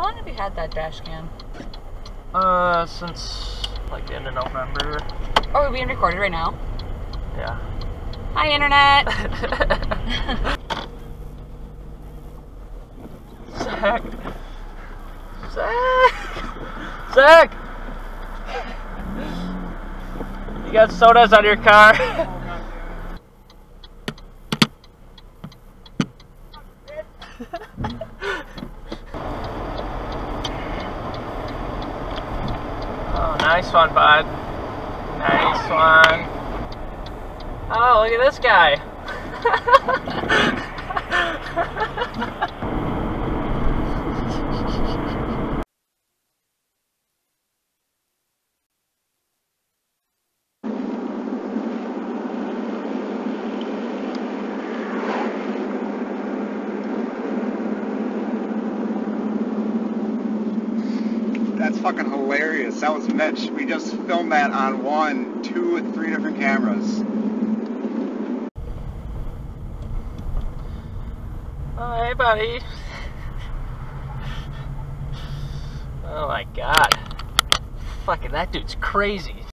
How long have you had that dash cam? Uh, since like the end of November. Oh, are we being recorded right now? Yeah. Hi, internet. Zach. Zach. Zach. You got sodas on your car. oh, nice one, bud. Nice one. Oh, look at this guy. That's fucking hilarious. That was Mitch. We just filmed that on one, two, and three different cameras. Oh, hey, buddy. Oh my god. Fucking that dude's crazy.